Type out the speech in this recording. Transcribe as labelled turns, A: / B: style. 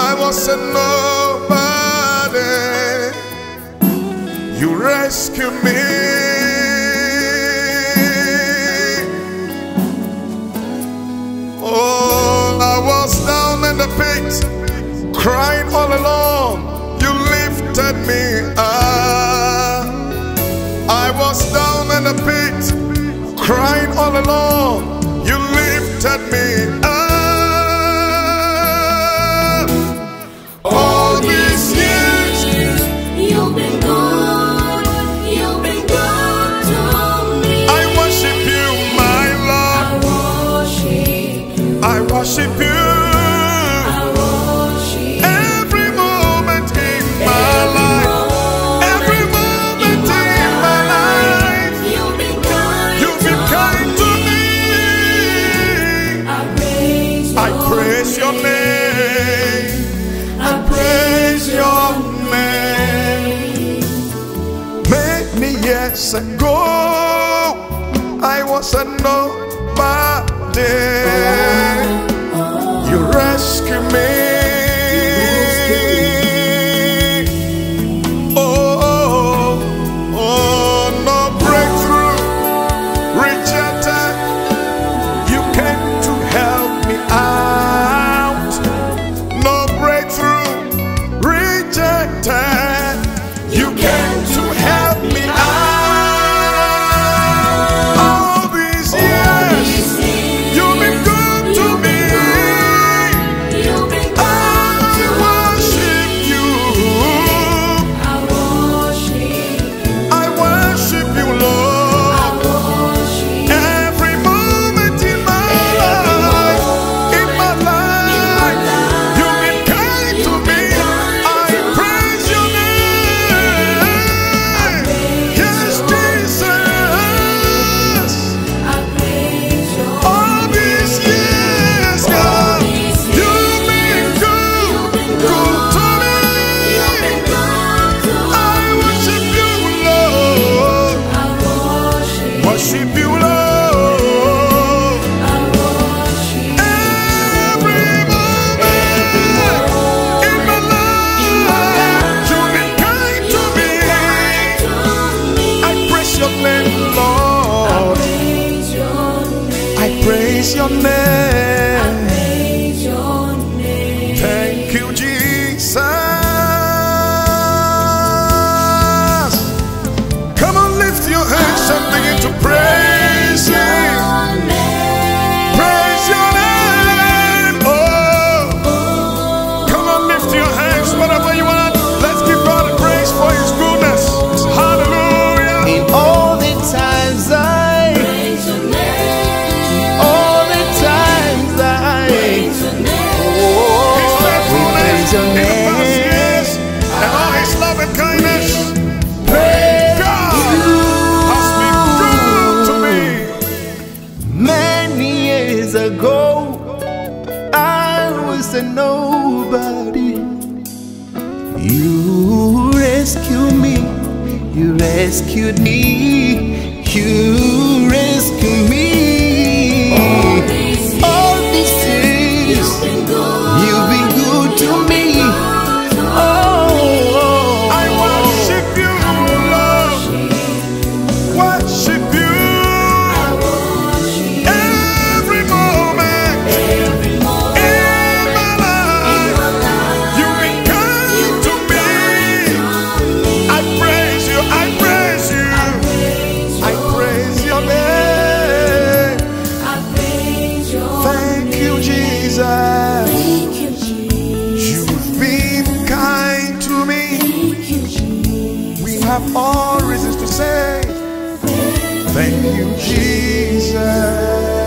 A: I was a nobody. You rescued me. Oh, I was down in the pit, crying all alone. You lifted me up. I was down in the pit, crying all alone. years ago, I was a nobody. worship you, Lord. Every moment in my life, you've been kind to me. I praise your name, Lord.
B: I
A: praise your name.
B: go.
A: I
C: was a nobody. You rescued me, you rescued me, you rescued me.
A: Jesus. You've been kind to me. We have all reasons to say, Thank you, Jesus.